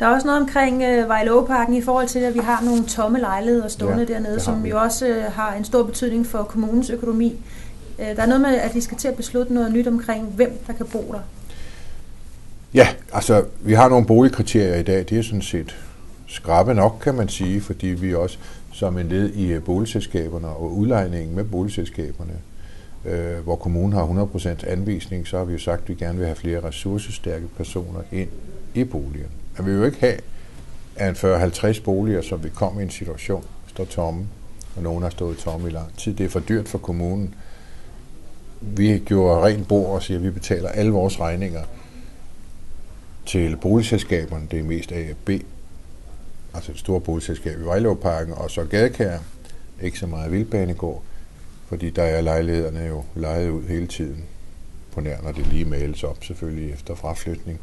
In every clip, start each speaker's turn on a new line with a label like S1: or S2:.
S1: Der er også noget omkring øh, Vejlåparken i forhold til, at vi har nogle tomme lejligheder stående ja, dernede, som vi. jo også øh, har en stor betydning for kommunens økonomi. Øh, der er noget med, at vi skal til at beslutte noget nyt omkring, hvem der kan bo der.
S2: Ja, altså vi har nogle boligkriterier i dag. Det er sådan set skrabe nok, kan man sige, fordi vi også som en led i øh, boligselskaberne og udlejningen med boligselskaberne, øh, hvor kommunen har 100% anvisning, så har vi jo sagt, at vi gerne vil have flere ressourcestærke personer ind i boligen. Men vi vil jo ikke have, at 40-50 boliger, som vi kom i en situation, står tomme, og nogen har stået tomme i lang tid. Det er for dyrt for kommunen. Vi gjorde rent bord og siger, at vi betaler alle vores regninger til boligselskaberne. Det er mest A og B, altså et stort boligselskab i Vejlevparken, og så Gadekær, ikke så meget Vildbanegård, fordi der er lejlighederne jo lejet ud hele tiden, på nær når det lige males op selvfølgelig efter fraflytning.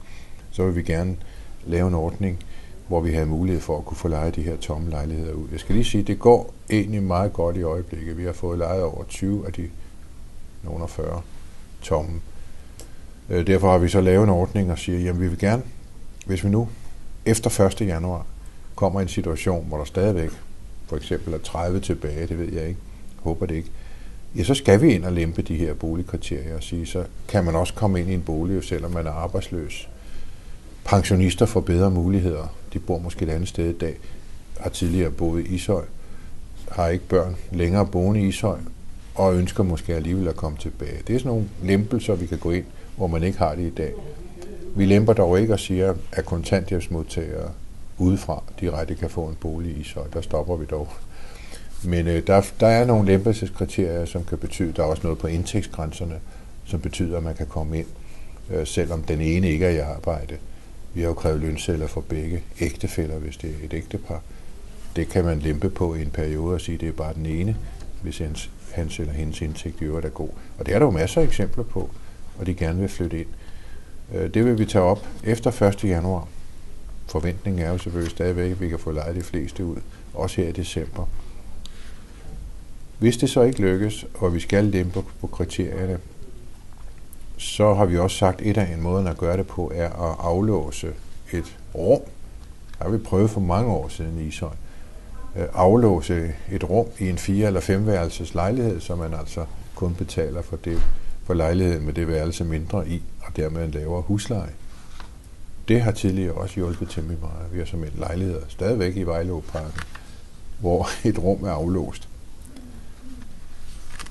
S2: Så vil vi gerne lave en ordning, hvor vi har mulighed for at kunne få lejet de her tomme lejligheder ud. Jeg skal lige sige, at det går egentlig meget godt i øjeblikket. Vi har fået lejet over 20 af de nogle 40 tomme. Øh, derfor har vi så lavet en ordning og siger, at vi vil gerne, hvis vi nu efter 1. januar kommer i en situation, hvor der stadigvæk for eksempel er 30 tilbage, det ved jeg ikke, håber det ikke, ja, så skal vi ind og lempe de her boligkriterier og sige, så kan man også komme ind i en bolig, selvom man er arbejdsløs. Pensionister får bedre muligheder. De bor måske et andet sted i dag, har tidligere boet i Ishøj, har ikke børn længere boende i Ishøj, og ønsker måske alligevel at komme tilbage. Det er sådan nogle lempelser, vi kan gå ind, hvor man ikke har det i dag. Vi lemper dog ikke og siger, at kontanthjælpsmodtagere udefra direkte kan få en bolig i Ishøj. Der stopper vi dog. Men øh, der, der er nogle lempelseskriterier, som kan betyde, der er også noget på indtægtsgrænserne, som betyder, at man kan komme ind, øh, selvom den ene ikke er i arbejde. Vi har jo krævet lønceller for begge ægtefælder, hvis det er et ægtepar. Det kan man lempe på i en periode og sige, at det er bare den ene, hvis hans, hans eller hendes indtægt i øvrigt er god. Og det er der jo masser af eksempler på, og de gerne vil flytte ind. Øh, det vil vi tage op efter 1. januar. Forventningen er jo selvfølgelig stadigvæk, at vi kan få lejet de fleste ud, også her i december. Hvis det så ikke lykkes, og vi skal lempe på kriterierne, så har vi også sagt, at et af en måde at gøre det på er at aflåse et rum. Det har vi prøvet for mange år siden i Ishøj. Øh, aflåse et rum i en fire- eller femværelses lejlighed, så man altså kun betaler for, det, for lejligheden med det værelse mindre i, og dermed en lavere husleje. Det har tidligere også hjulpet til mig meget. Vi har som en lejlighed stadigvæk i Vejlåparken, hvor et rum er aflåst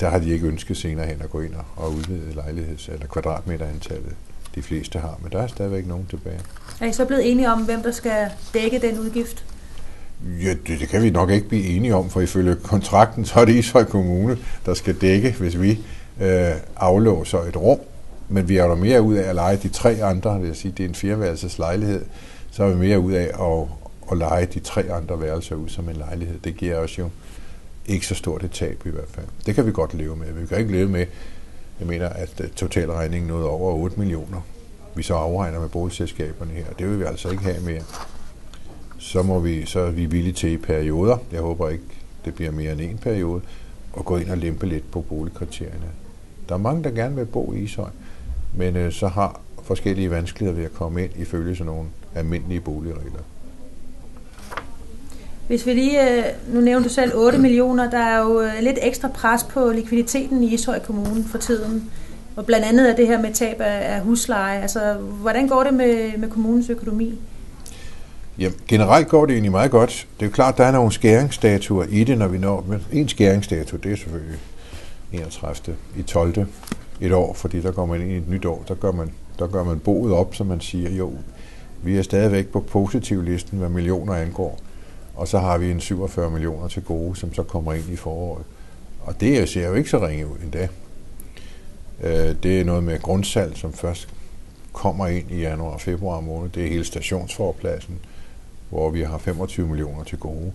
S2: der har de ikke ønsket senere hen at gå ind og udvide lejligheds- eller kvadratmeterantallet. De fleste har, men der er stadigvæk nogen tilbage.
S1: Er I så blevet enige om, hvem der skal dække den udgift?
S2: Ja, det, det kan vi nok ikke blive enige om, for ifølge kontrakten, så er det Ishøj Kommune, der skal dække, hvis vi øh, aflåser et rum. Men vi har jo mere ud af at lege de tre andre, det vil sige, det er en fireværelses lejlighed, så er vi mere ud af at, at lege de tre andre værelser ud som en lejlighed. Det giver os jo ikke så stort et tab i hvert fald. Det kan vi godt leve med. Vi kan ikke leve med, jeg mener, at øh, totalregningen nåede over 8 millioner. Vi så afregner med boligselskaberne her. Det vil vi altså ikke have mere. Så, må vi, så er vi villige til i perioder, jeg håber ikke, det bliver mere end en periode, at gå ind og lempe lidt på boligkriterierne. Der er mange, der gerne vil bo i Ishøj, men øh, så har forskellige vanskeligheder ved at komme ind ifølge sådan nogle almindelige boligregler.
S1: Hvis vi lige, øh, nu nævnte du selv 8 millioner, der er jo øh, lidt ekstra pres på likviditeten i Ishøj Kommune for tiden. Og blandt andet er det her med tab af husleje. Altså, hvordan går det med, med kommunens økonomi?
S2: Ja, generelt går det egentlig meget godt. Det er jo klart, der er nogle skæringsstatuer i det, når vi når... Men en skæringsstatue, det er selvfølgelig 31. i 12. et år, fordi der går man ind i et nyt år, der gør man, der gør man boet op, som man siger, jo, vi er stadigvæk på positivlisten, hvad millioner angår. Og så har vi en 47 millioner til gode, som så kommer ind i foråret. Og det ser jo ikke så ringe ud endda. Øh, det er noget med grundsalg, som først kommer ind i januar og februar måned. Det er hele stationsforpladsen, hvor vi har 25 millioner til gode.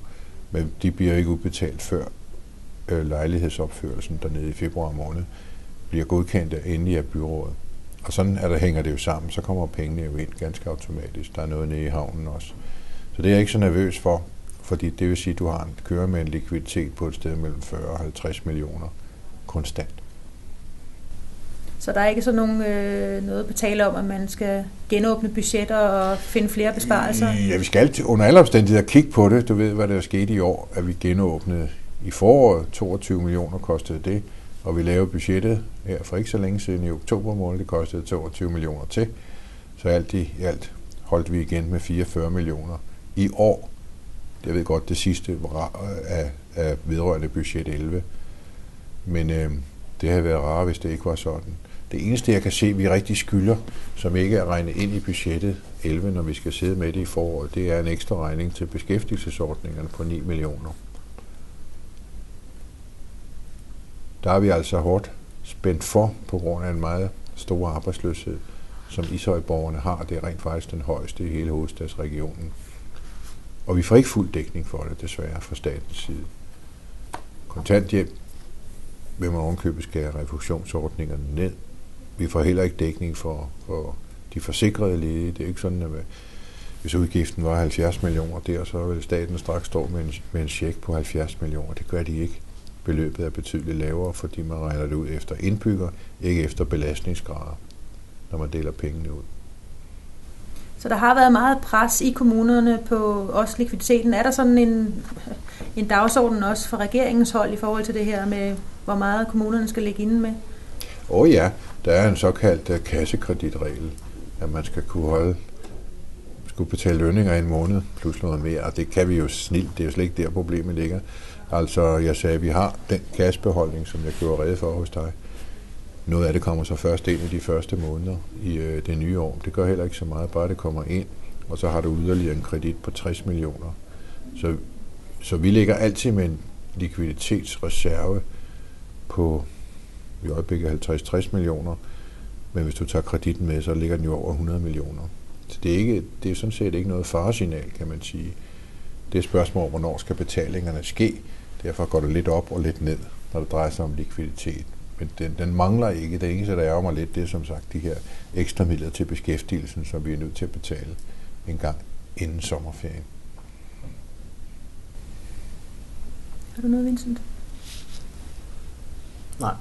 S2: Men de bliver ikke udbetalt før øh, lejlighedsopførelsen dernede i februar måned bliver godkendt af endelig af byrådet. Og sådan er der, hænger det jo sammen. Så kommer pengene jo ind ganske automatisk. Der er noget nede i havnen også. Så det er jeg ikke så nervøs for. Fordi det vil sige, at du har en, kører med en likviditet på et sted mellem 40 og 50 millioner konstant.
S1: Så der er ikke sådan nogen, øh, noget på tale om, at man skal genåbne budgetter og finde flere besparelser?
S2: Ja, vi skal altid under alle omstændigheder kigge på det. Du ved, hvad der er sket i år, at vi genåbnede i foråret. 22 millioner kostede det, og vi lavede budgettet her for ikke så længe siden i oktober måned. Det kostede 22 millioner til. Så alt i alt holdt vi igen med 44 millioner. I år, jeg ved godt, det sidste var øh, af, af vedrørende budget 11, men øh, det havde været rart, hvis det ikke var sådan. Det eneste, jeg kan se, vi rigtig skylder, som ikke er regnet ind i budgettet 11, når vi skal sidde med det i foråret, det er en ekstra regning til beskæftigelsesordningerne på 9 millioner. Der er vi altså hårdt spændt for på grund af en meget stor arbejdsløshed, som Ishøjborgerne har. Det er rent faktisk den højeste i hele hovedstadsregionen. Og vi får ikke fuld dækning for det, desværre, fra statens side. Kontanthjælp vil man ovenkøbe skære refusionsordningerne ned. Vi får heller ikke dækning for, for de forsikrede ledige. Det er ikke sådan, at hvis udgiften var 70 millioner der, så ville staten straks stå med en, med en check på 70 millioner. Det gør de ikke. Beløbet er betydeligt lavere, fordi man regner det ud efter indbygger, ikke efter belastningsgrader, når man deler pengene ud.
S1: Så der har været meget pres i kommunerne på også likviditeten. Er der sådan en, en dagsorden også for regeringens hold i forhold til det her med, hvor meget kommunerne skal lægge inde med?
S2: Åh oh ja, der er en såkaldt uh, kassekreditregel, at man skal kunne holde skulle betale lønninger i en måned, plus noget mere, og det kan vi jo snilt, det er jo slet ikke der problemet ligger. Altså, jeg sagde, at vi har den gasbeholdning, som jeg gjorde rede for hos dig. Noget af det kommer så først ind i de første måneder i øh, det nye år. Det gør heller ikke så meget, bare det kommer ind, og så har du yderligere en kredit på 60 millioner. Så, så vi ligger altid med en likviditetsreserve på i øjeblikket 50-60 millioner, men hvis du tager kreditten med, så ligger den jo over 100 millioner. Så det er, ikke, det er sådan set ikke noget faresignal, kan man sige. Det er et spørgsmål, hvornår skal betalingerne ske. Derfor går det lidt op og lidt ned, når det drejer sig om likviditet. Men den, den mangler ikke. Det eneste, der ærger mig lidt, det er som sagt de her ekstra midler til beskæftigelsen, som vi er nødt til at betale en gang inden sommerferien.
S1: Har du noget, Vincent?
S3: Nej.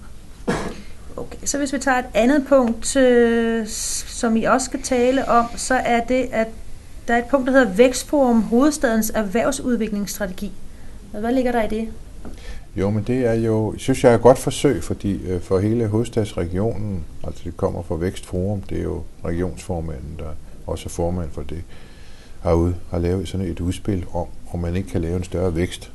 S1: Okay, så hvis vi tager et andet punkt, øh, som I også skal tale om, så er det, at der er et punkt, der hedder Vækstforum Hovedstadens Erhvervsudviklingsstrategi. Hvad ligger der i det?
S2: Jo, men det er jo, synes jeg er et godt forsøg, fordi øh, for hele hovedstadsregionen, altså det kommer fra Vækstforum, det er jo regionsformanden, der også er formand for det, herude har lavet sådan et udspil om, om man ikke kan lave en større vækst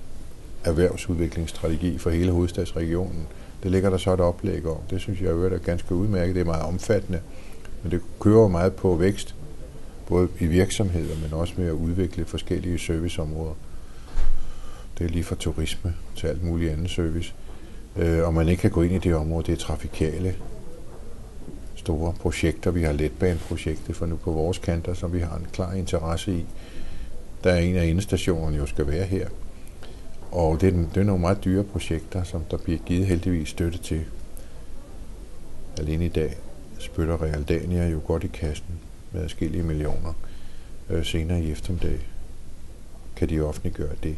S2: erhvervsudviklingsstrategi for hele hovedstadsregionen. Det ligger der så et oplæg om. Det synes jeg er ganske udmærket. Det er meget omfattende, men det kører meget på vækst, både i virksomheder, men også med at udvikle forskellige serviceområder. Det er lige fra turisme til alt muligt andet service. Øh, og man ikke kan gå ind i det område, det er trafikale store projekter. Vi har letbaneprojektet for nu på vores kanter, som vi har en klar interesse i. Der er en af endestationerne jo skal være her. Og det er, det er nogle meget dyre projekter, som der bliver givet heldigvis støtte til. Alene i dag spytter Realdania jo godt i kassen med forskellige millioner. Øh, senere i eftermiddag kan de offentliggøre det.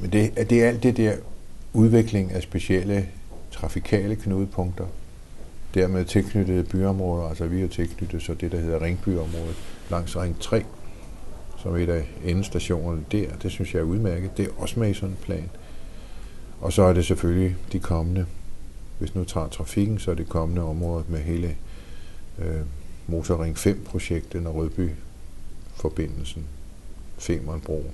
S2: Men det, det er alt det der udvikling af specielle trafikale knudepunkter, dermed tilknyttede byområder, altså vi er jo tilknyttet så det, der hedder Ringbyområdet langs Ring 3, som et af endestationerne der. Det synes jeg er udmærket. Det er også med i sådan en plan. Og så er det selvfølgelig de kommende, hvis nu tager trafikken, så er det kommende område med hele øh, Motorring 5-projektet og Rødby-forbindelsen, Femernbroen.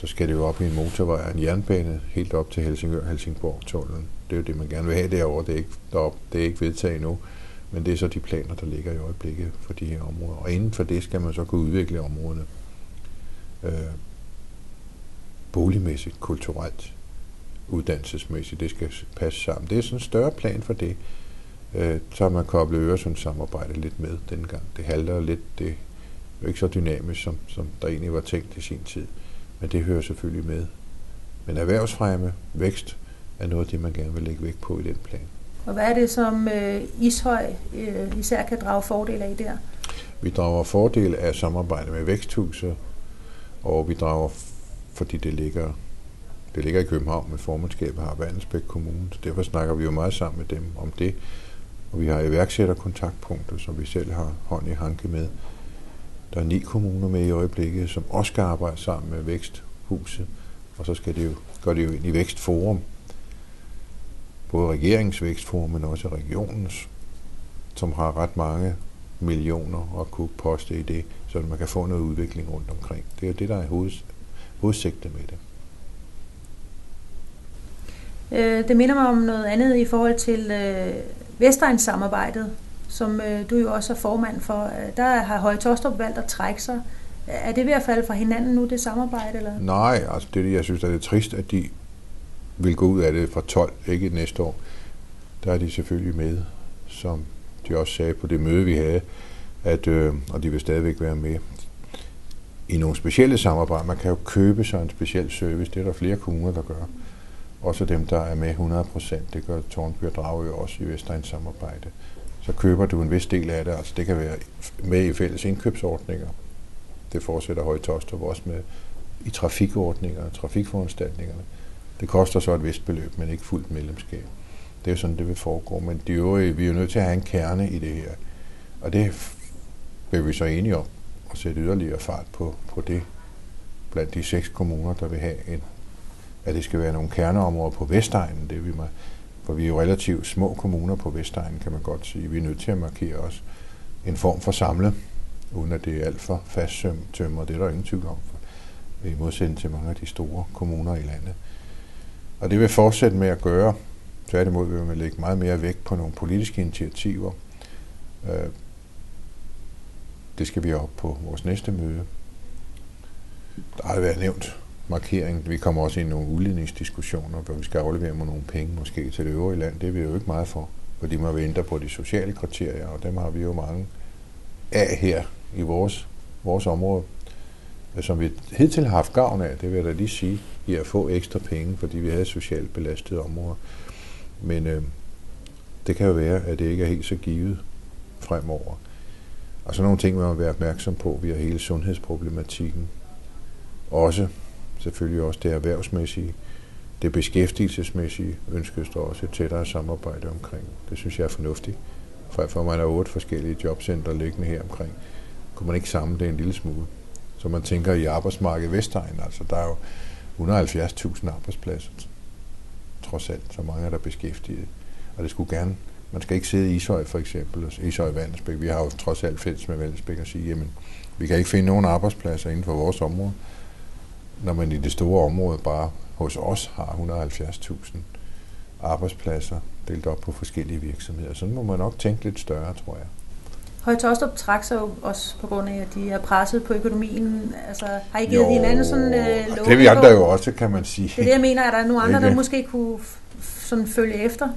S2: Så skal det jo op i en motorvej og en jernbane helt op til Helsingør-Helsingborg-tunnelen. Det er jo det, man gerne vil have derovre. Det er ikke, derop, det er ikke vedtaget endnu. Men det er så de planer, der ligger i øjeblikket for de her områder. Og inden for det skal man så kunne udvikle områderne øh, boligmæssigt, kulturelt, uddannelsesmæssigt. Det skal passe sammen. Det er sådan en større plan for det. Øh, så har man koblet Øresund-samarbejdet lidt med dengang. Det halter lidt. Det er jo ikke så dynamisk, som, som der egentlig var tænkt i sin tid. Men det hører selvfølgelig med. Men erhvervsfremme, vækst, er noget af det, man gerne vil lægge vægt på i den plan.
S1: Og hvad er det, som øh, Ishøj øh, især kan drage fordel af der?
S2: Vi drager fordel af samarbejde med Væksthuset, og vi drager, fordi det ligger, det ligger i København med formandskabet har Vandensbæk Kommune, så derfor snakker vi jo meget sammen med dem om det. Og vi har iværksætterkontaktpunkter, som vi selv har hånd i hanke med. Der er ni kommuner med i øjeblikket, som også skal arbejde sammen med Væksthuset. Og så skal det jo, går det jo ind i Vækstforum. Både regeringens Vækstforum, men også regionens, som har ret mange millioner at kunne poste i det, så man kan få noget udvikling rundt omkring. Det er jo det, der er hoveds, hovedsigtet med det.
S1: Øh, det minder mig om noget andet i forhold til øh, Vestegns-samarbejdet, som øh, du jo også er formand for. Øh, der har Høje Tostrup valgt at trække sig. Er det ved at falde fra hinanden nu, det samarbejde? Eller?
S2: Nej, altså det er det, jeg synes, det er trist, at de vil gå ud af det fra 12, ikke næste år. Der er de selvfølgelig med, som de også sagde på det møde, vi havde, at, øh, og de vil stadigvæk være med i nogle specielle samarbejder. Man kan jo købe sig en speciel service. Det er der flere kommuner, der gør. Også dem, der er med 100 procent. Det gør Tornby og Dragø også i Vestegns samarbejde. Så køber du en vis del af det. Altså det kan være med i fælles indkøbsordninger. Det fortsætter Høje Tostrup også med i trafikordninger og trafikforanstaltningerne. Det koster så et vist beløb, men ikke fuldt medlemskab. Det er jo sådan, det vil foregå. Men de øvrige, vi er jo nødt til at have en kerne i det her. Og det bliver vi så enige om at sætte yderligere fart på, på det blandt de seks kommuner, der vil have en, at det skal være nogle kerneområder på Vestegnen, det vi må, for vi er jo relativt små kommuner på Vestegnen, kan man godt sige. Vi er nødt til at markere os en form for samle, uden at det er alt for fast tømmer, det er der ingen tvivl om, for, i modsætning til mange af de store kommuner i landet. Og det vil fortsætte med at gøre. Tværtimod vil man lægge meget mere vægt på nogle politiske initiativer. Øh, det skal vi op på vores næste møde. Der har været nævnt markering. Vi kommer også ind i nogle udligningsdiskussioner, hvor vi skal aflevere med nogle penge måske til det øvrige land. Det er vi jo ikke meget for, fordi man vil ændre på de sociale kriterier, og dem har vi jo mange af her i vores, vores område, øh, som vi hidtil har haft gavn af, det vil jeg da lige sige, i at få ekstra penge, fordi vi havde socialt belastede områder. Men øh, det kan jo være, at det ikke er helt så givet fremover. Og så nogle ting, man må være opmærksom på. Vi har hele sundhedsproblematikken. Også, selvfølgelig også det erhvervsmæssige. Det beskæftigelsesmæssige ønskes der også et tættere samarbejde omkring. Det synes jeg er fornuftigt. For for man har otte forskellige jobcenter liggende her omkring, kunne man ikke samle det en lille smule. Så man tænker i arbejdsmarkedet Vestegn, altså der er jo 170.000 arbejdspladser, trods alt, så mange er der beskæftiget. Og det skulle gerne man skal ikke sidde i Ishøj for eksempel, Ishøj Vandensbæk. Vi har jo trods alt fælles med Vandensbæk og sige, jamen, vi kan ikke finde nogen arbejdspladser inden for vores område, når man i det store område bare hos os har 170.000 arbejdspladser delt op på forskellige virksomheder. Så må man nok tænke lidt større, tror jeg.
S1: Høje Tostrup trak sig jo også på grund af, at de er presset på økonomien. Altså, har I givet jo, hinanden sådan øh, lov?
S2: Det er vi andre jo også, kan man sige.
S1: Det er det, jeg mener. Er der nogle andre, der måske kunne sådan følge efter?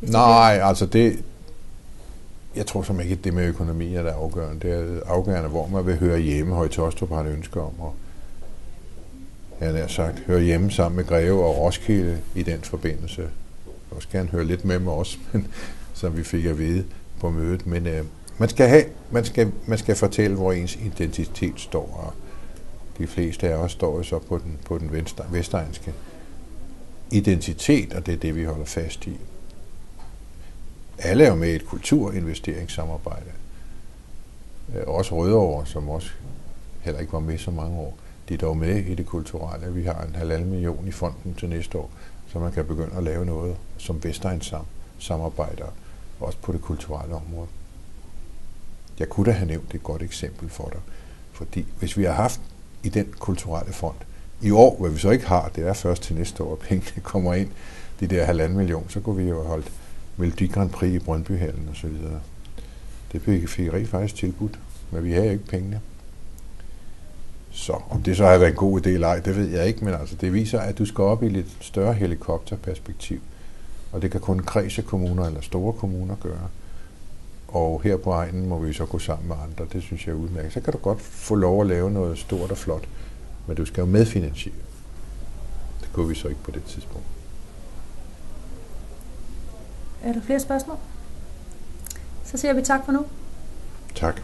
S2: Nej, altså det, jeg tror som ikke, at det med økonomi er det afgørende. Det er afgørende, hvor man vil høre hjemme. Høje Tostrup har et ønske om at jeg har sagt, høre hjemme sammen med Greve og Roskilde i den forbindelse. Jeg vil også gerne høre lidt med mig også, men, som vi fik at vide på mødet. Men øh, man, skal have, man, skal, man skal fortælle, hvor ens identitet står, og de fleste af os står jo så på den, på den venstre, vestegnske identitet, og det er det, vi holder fast i alle er jo med i et kulturinvesteringssamarbejde. Øh, også Rødovre, som også heller ikke var med så mange år, de er dog med i det kulturelle. Vi har en halv million i fonden til næste år, så man kan begynde at lave noget som Vestegn sam samarbejder, også på det kulturelle område. Jeg kunne da have nævnt et godt eksempel for dig, fordi hvis vi har haft i den kulturelle fond, i år, hvad vi så ikke har, det er først til næste år, at pengene kommer ind, de der halvanden million, så kunne vi jo have holdt Melodi Grand Prix i Brøndbyhallen og så videre. Det fik, fik rigtig faktisk tilbudt, men vi havde ikke pengene. Så om det så har været en god idé eller ej, det ved jeg ikke, men altså det viser, at du skal op i lidt større helikopterperspektiv. Og det kan kun kredse kommuner eller store kommuner gøre. Og her på egnen må vi så gå sammen med andre. Det synes jeg er udmærket. Så kan du godt få lov at lave noget stort og flot, men du skal jo medfinansiere. Det kunne vi så ikke på det tidspunkt.
S1: Er der flere spørgsmål? Så siger vi tak for nu.
S2: Tak.